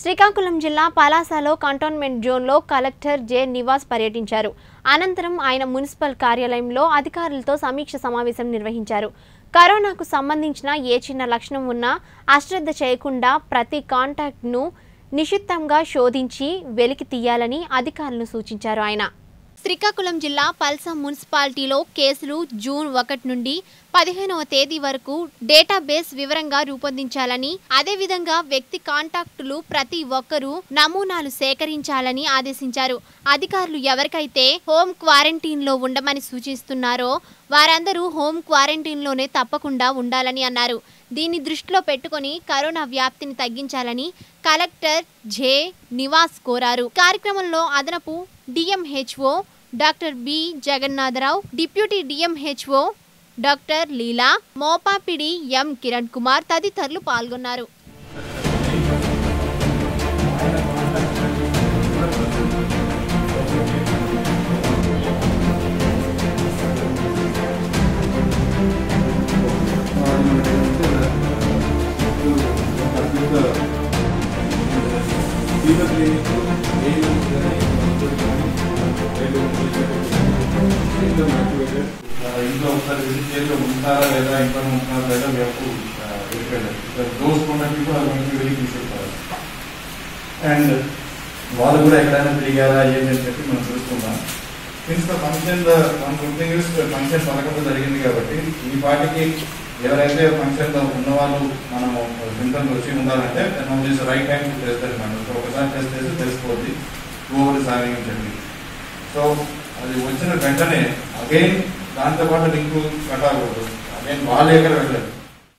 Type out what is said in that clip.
శ్రీకాకుళం జిల్లా పలాసలో కంటోన్మెంట్ జోన్లో కలెక్టర్ జె నివాస్ పర్యటించారు. అనంతరం ఆయన మున్సిపల్ కార్యాలయంలో అధికారులతో సమీక్ష సమావేశం నిర్వహించారు. కరోనాకు సంబంధించిన ఏ చిన్న లక్షణం ఉన్నా అశ్రద్ధ చేయకుండా ప్రతి కాంటాక్ట్ను నిశిత్తంగా శోధించి వెలికి తీయాలని అధికారులను సూచించారు ఆయన. శ్రీకాకుళం జిల్లా పల్సా మున్సిపాలిటీలో కేసులు జూన్ ఒకటి నుండి పదిహేనవ తేదీ వరకు డేటాబేస్ వివరంగా రూపొందించాలని అదేవిధంగా వ్యక్తి కాంటాక్టులు ప్రతి ఒక్కరూ నమూనాలు సేకరించాలని ఆదేశించారు. అధికారులు ఎవరికైతే హోమ్ క్వారంటైన్లో ఉండమని సూచిస్తున్నారో వారందరూ హోమ్ క్వారంటైన్లోనే తప్పకుండా ఉండాలని అన్నారు. దీన్ని దృష్టిలో పెట్టుకొని కరోనా వ్యాప్తిని తగ్గించాలని కలెక్టర్ జే నివాస్ కోరారు. కార్యక్రమంలో అదనపు DMHO doctor B. Jagannatharao deputy DMHO doctor Leela మోపాపిడి M. Kiran Kumar తదితరులు పాల్గొన్నారు. ఇంట్లో ఒకసారి విజిట్ చేసి ఉంటారా లేదా ఇంట్లో ఉంటున్నారా లేదా మేము దోస్ ఉన్న పీపుల్ అది మనకి వెళ్ళి తీసుకుంటారు అండ్ వాళ్ళు కూడా ఎక్కడైనా తిరిగారా ఏంటి అని చెప్పి మనం చూసుకుందాం since the function one good is function పథకంలో జరిగింది కాబట్టి ఈ పార్టీకి ఎవరైతే ఫంక్షన్ ఉన్న వాళ్ళు మనం సింటమ్స్ వచ్చి ఉండాలంటే మనం చేసే రైట్ టైం చేస్తారు మనం ఒకసారి టెస్ట్ చేసి తెలిసిపోద్ది ఓవర్ సాగింగ్ చెప్పి సో అది వచ్చిన వెంటనే అగైన్ దాంతో పాటు లింక్ అవ్వకూడదు అగైన్ వాళ్ళే ఎక్కడ